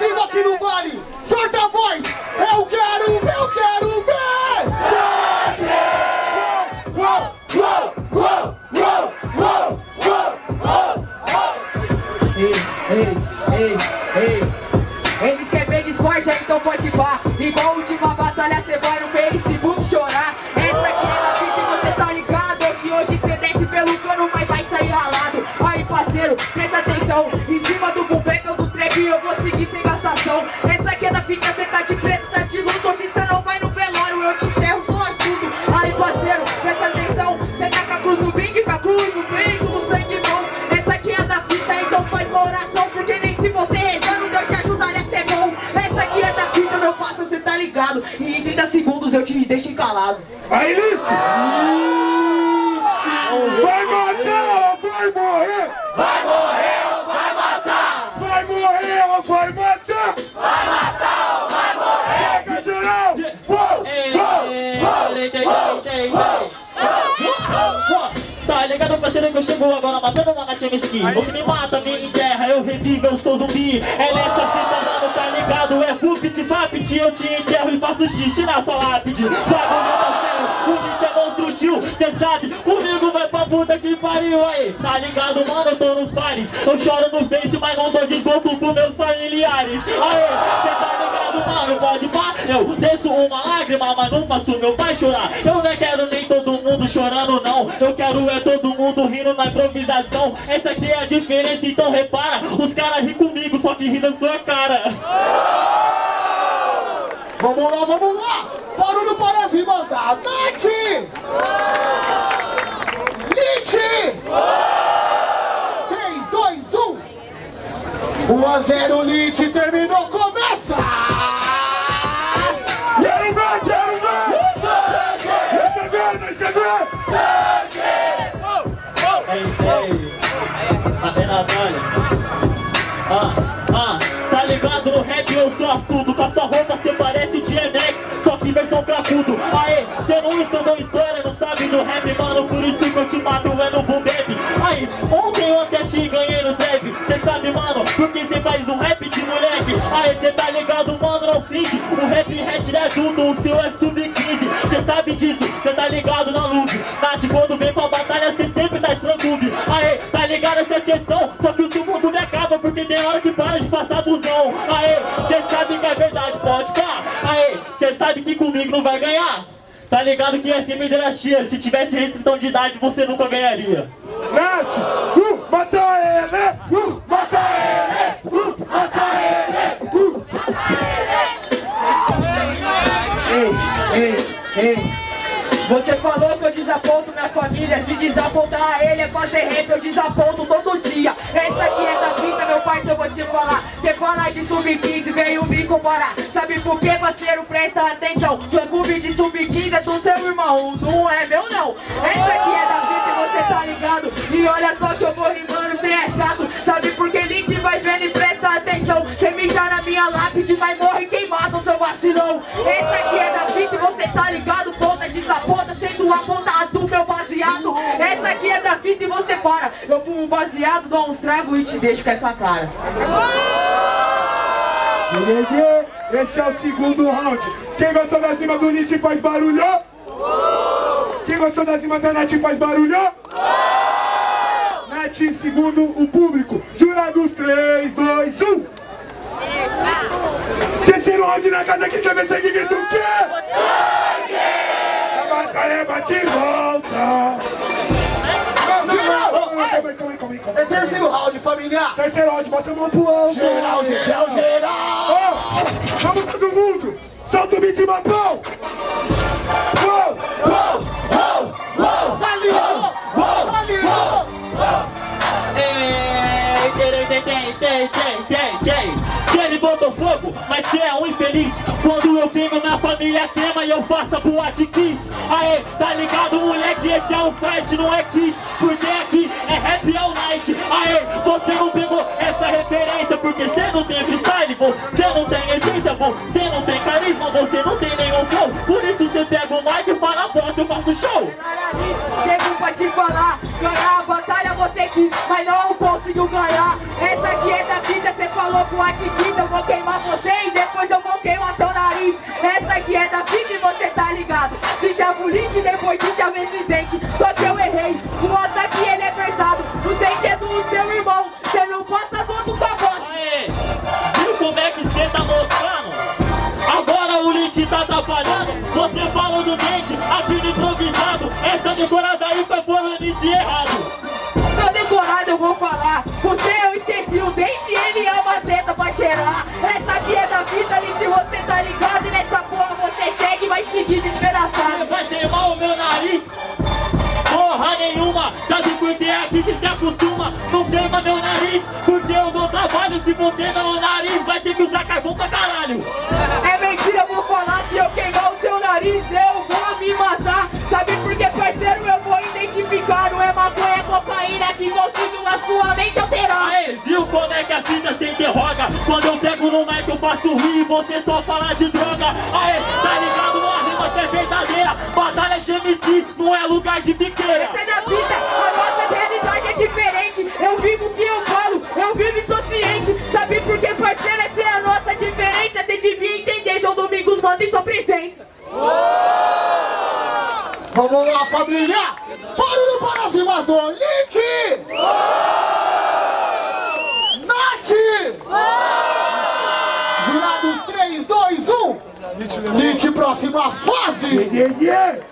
ouvindo aqui no Vale? Solta a voz! Eu quero, eu quero ver! Uou, uou, uou, uou, uou, uou. Ei, ei, ei, ei. Eles querem ver Discord, então pode pá. Igual a última batalha, cê vai no Facebook chorar. Essa aqui é a fita e você tá ligado. Que hoje cê desce pelo cano, mas vai sair ralado. Aí, parceiro, presta atenção. Presta atenção. Cê tá com a cruz no brinque, com a cruz no peito, no sangue bom. Essa aqui é da fita, então faz uma oração. Porque nem se você rezando, Deus te ajudaria a ser bom. Essa aqui é da fita, meu parça, cê tá ligado. E em 30 segundos eu te deixo encalado. Aí, Elite! Vai matar ou vai morrer? Vai morrer ou vai matar? Vai morrer ou vai matar? Vai matar ou vai morrer? Pega geral! Uou, Ligado, parceiro, que eu chego agora matando uma gatinha skin O que me mata, me enterra, eu revivo, eu sou zumbi. É nessa fita, mano, tá ligado? É fupit, papit, eu te enterro e faço xixi na sua lápide. Bagulho tá sério, o Nietzsche é monstro tio Cê sabe, comigo vai pra puta que pariu aí. Tá ligado, mano, eu tô nos pares. Eu choro no face, mas não dou desconto pros meus familiares. Aê, cê tá ligado, mano, pode pá Eu desço uma lágrima, mas não faço meu pai chorar Eu não quero nem todo mundo chorando, não Eu quero é todo mundo rindo na improvisação Essa aqui é a diferença, então repara Os caras ri comigo, só que ri da sua cara Vamos lá, vamos lá! Barulho para as rimas da Nath! Nietzsche! 3, 2, 1! 1 a 0 Nietzsche terminou, começa! Eu te mato é no bap Aí, ontem eu até te ganhei no trap. Cê sabe, mano, porque cê faz um rap de moleque? Aê, cê tá ligado, mano, não finge. O rap hatch é adulto, o seu é sub-15 Cê sabe disso, cê tá ligado na luz Nath, quando vem pra batalha, cê sempre tá estrangube Aê, tá ligado essa exceção? Só que o seu mundo me acaba porque tem hora que para de passar busão. Aê, cê sabe que é verdade, pode pá. Aê, cê sabe que comigo não vai ganhar Tá ligado que é sempre dinastia Se tivesse restrição de idade, você nunca ganharia Nath! Uh, mata ele! Uh, mata ele! Uh, mata ele! Uh. Ei, ei, ei. Você falou que eu desaponto minha família. Se desapontar ele é fazer rap Eu desaponto todo dia. Essa aqui é da fita, meu parceiro, eu vou te falar. Você fala de sub-15, veio me comparar Sabe por que, parceiro? Presta atenção. Fã clube de sub-15 é do seu irmão. Não é meu, não. Essa aqui é da fita e você tá ligado? E olha só que eu vou rimando, cê é chato. Sabe por que Lynch vai vendo? E presta atenção. Cê mijar na minha lápide, mas morre queimado, seu vacilão. Essa aqui é da você tá ligado Ponta desaponta, sendo apontado meu baseado Essa aqui é da fita e você para Eu fumo baseado, dou uns tragos e te deixo com essa cara Beleza? Esse é o segundo round. Quem gostou da cima do Nietzsche faz barulho? Quem gostou da cima da Nath faz barulho? Nath, segundo o público. Jurados 3, 2, 1. Terceiro round na casa, quem quer ver sangue grita o quê? Sangue! A batalha bate e volta. Calma aí, calma aí, calma aí, calma aí, calma É terceiro round, família! Terceiro round, bota a mão pro alto. Geral, geral, geral! Ó, vamos todo mundo! Solta o beat, mapão! Uou! Uou, uou, uou! Tá ligado? Tá ligado? Ei, querer, tem, tem, tem, tem, tem, tem. Se ele botou fogo, mas se é um infeliz família queima e eu faço a boate kiss. Aê, tá ligado moleque, esse é o Fred, não é kiss. Porque aqui é rap all night. Aê, você não pegou essa referência Porque você não tem freestyle, você não tem essência Você não tem carisma, você não tem nenhum flow. Por isso você pega o mic e fala, bota, eu faço show. Chego pra te falar, ganhar a batalha você quis, mas não conseguiu ganhar. Essa aqui é da vida, você falou com atitude eu vou queimar você depois de chave esses dentes. Só que eu errei. O outro aqui ele é versado. Os dentes é do seu irmão. Você não passa todo com a voz. Aê, viu como é que cê tá mostrando? Agora o Lit tá atrapalhando. Você falou do dente, aqui no improvisado. Essa decorada aí foi por esse errado. Tô decorado, eu vou falar. Você eu esqueci o dente, ele é uma seta pra cheirar. Essa aqui é da vida, Lite, você tá ligado? E nessa porra você segue vai seguir Você Não queima meu nariz, porque eu dou trabalho. Se for queimar meu nariz, vai ter que usar carvão pra caralho. É mentira, eu vou falar. Se eu queimar o seu nariz, eu vou me matar. Sabe por que, parceiro? Eu vou identificar. Não é maconha, é cocaína que consigo a sua mente alterar. Aê, viu como é que a fita se interroga? Quando eu pego no mic eu faço rir e você só fala de droga. Aê, tá ligado? Uma rima que é verdadeira. Batalha de MC não é lugar de biqueira. Essa é da vida, família! Barulho para as rimas do Lite! Nath! Jurados 3, 2, 1! Lite, próxima fase! Yeah, yeah.